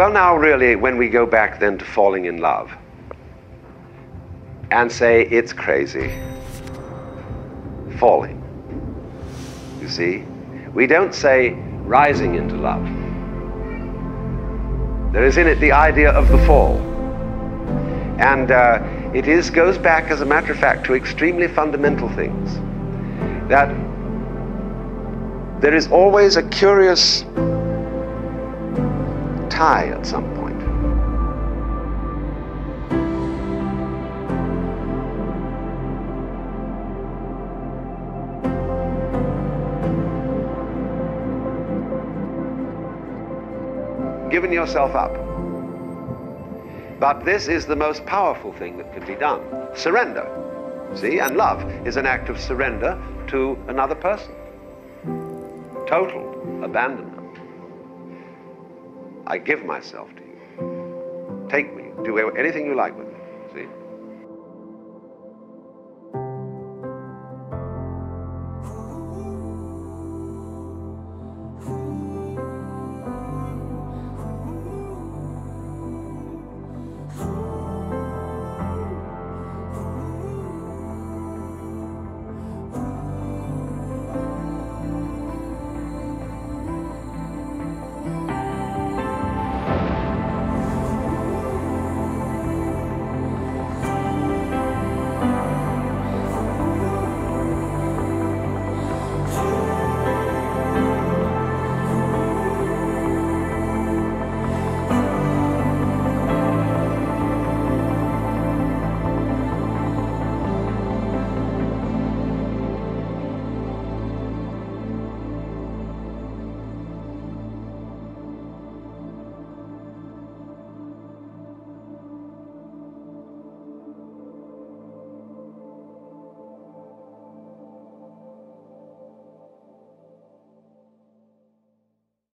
Well, now, really, when we go back then to falling in love and say it's crazy, falling, you see, we don't say rising into love. There is in it the idea of the fall. And uh, it is, goes back, as a matter of fact, to extremely fundamental things. That there is always a curious tie at some point. Given yourself up. But this is the most powerful thing that can be done. Surrender. See? And love is an act of surrender to another person. Total abandonment. I give myself to you. Take me. Do anything you like with me.